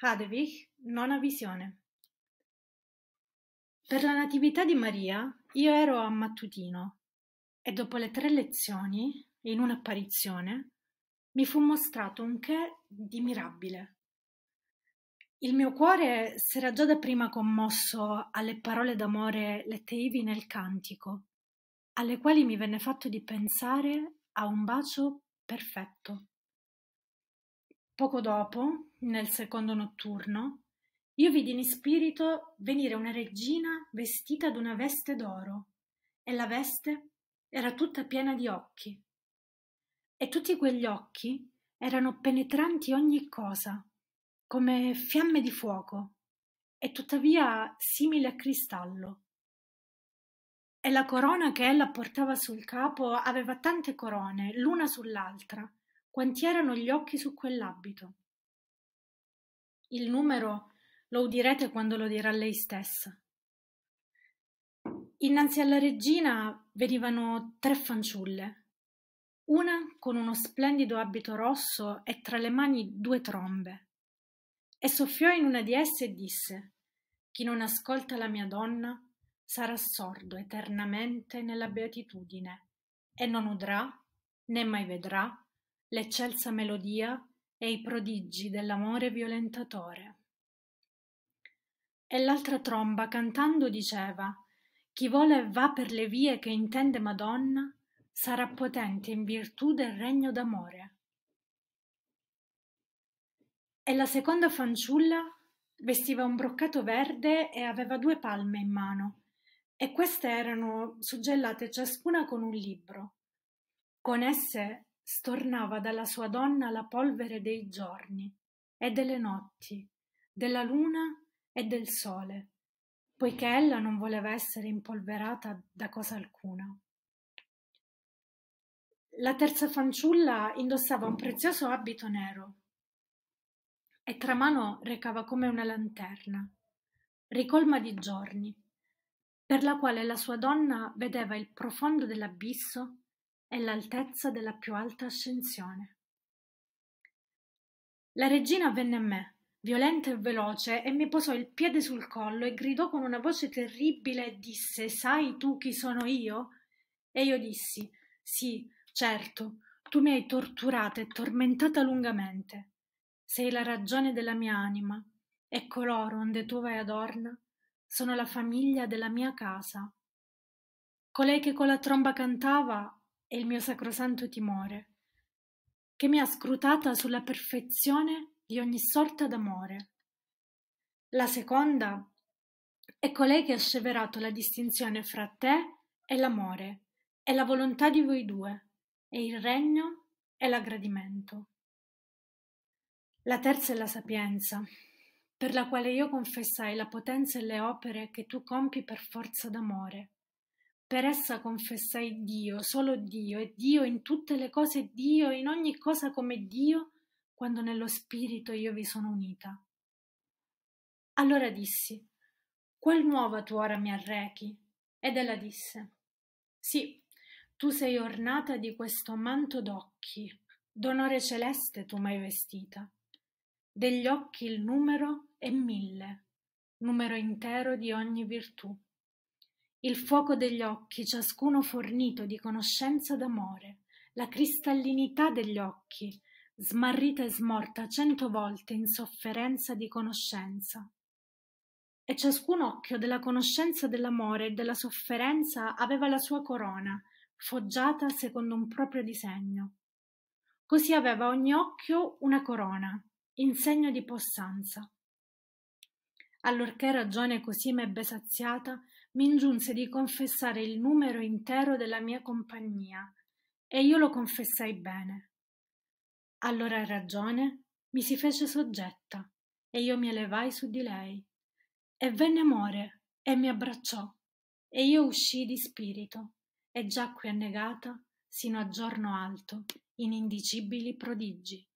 Hadewig, nona visione. Per la Natività di Maria io ero a mattutino e dopo le tre lezioni, in un'apparizione, mi fu mostrato un che di mirabile. Il mio cuore s'era già da prima commosso alle parole d'amore lette ivi nel cantico, alle quali mi venne fatto di pensare a un bacio perfetto. Poco dopo, nel secondo notturno, io vidi in spirito venire una regina vestita d'una veste d'oro, e la veste era tutta piena di occhi. E tutti quegli occhi erano penetranti ogni cosa, come fiamme di fuoco, e tuttavia simili a cristallo. E la corona che ella portava sul capo aveva tante corone, l'una sull'altra, quanti erano gli occhi su quell'abito. Il numero lo udirete quando lo dirà lei stessa. Innanzi alla regina venivano tre fanciulle, una con uno splendido abito rosso e tra le mani due trombe, e soffiò in una di esse e disse Chi non ascolta la mia donna sarà sordo eternamente nella beatitudine e non udrà né mai vedrà l'eccelsa melodia e i prodigi dell'amore violentatore. E l'altra tromba cantando diceva Chi vuole va per le vie che intende Madonna sarà potente in virtù del regno d'amore. E la seconda fanciulla vestiva un broccato verde e aveva due palme in mano, e queste erano suggellate ciascuna con un libro. Con esse stornava dalla sua donna la polvere dei giorni e delle notti, della luna e del sole, poiché ella non voleva essere impolverata da cosa alcuna. La terza fanciulla indossava un prezioso abito nero e tra mano recava come una lanterna, ricolma di giorni, per la quale la sua donna vedeva il profondo dell'abisso è l'altezza della più alta ascensione. La regina venne a me, violenta e veloce, e mi posò il piede sul collo e gridò con una voce terribile e disse Sai tu chi sono io? E io dissi Sì, certo, tu mi hai torturata e tormentata lungamente. Sei la ragione della mia anima, e coloro onde tu vai adorna sono la famiglia della mia casa. Colei che con la tromba cantava e il mio sacrosanto timore, che mi ha scrutata sulla perfezione di ogni sorta d'amore. La seconda è colei che ha sceverato la distinzione fra te e l'amore, e la volontà di voi due, e il regno e l'aggradimento. La terza è la sapienza, per la quale io confessai la potenza e le opere che tu compi per forza d'amore per essa confessai Dio, solo Dio, e Dio in tutte le cose Dio, in ogni cosa come Dio, quando nello Spirito io vi sono unita. Allora dissi, qual nuova tu ora mi arrechi? Ed ella disse, sì, tu sei ornata di questo manto d'occhi, d'onore celeste tu m'hai vestita. Degli occhi il numero è mille, numero intero di ogni virtù il fuoco degli occhi, ciascuno fornito di conoscenza d'amore, la cristallinità degli occhi, smarrita e smorta cento volte in sofferenza di conoscenza. E ciascun occhio della conoscenza dell'amore e della sofferenza aveva la sua corona, foggiata secondo un proprio disegno. Così aveva ogni occhio una corona, in segno di possanza. Allorché ragione così m'ebbe saziata, mi ingiunse di confessare il numero intero della mia compagnia, e io lo confessai bene. Allora ragione mi si fece soggetta, e io mi elevai su di lei. E venne amore, e mi abbracciò, e io uscii di spirito, e giacqui annegata sino a giorno alto, in indicibili prodigi.